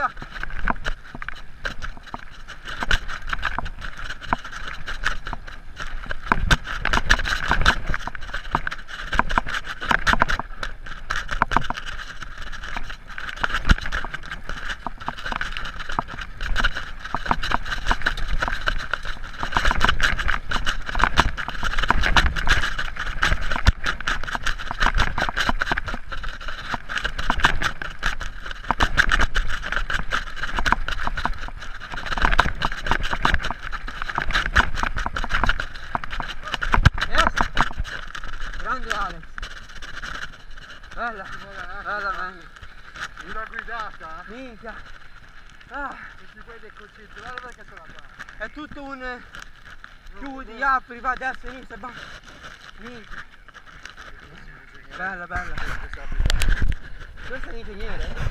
Yeah. Guidata? Minchia. Ah, Non ti puoi deconcentrare perché sono la è tutto un... Chiudi, apri, va a destra, a sinistra, bam. Minchia. Bella, bella. Questo è l'ingegnere.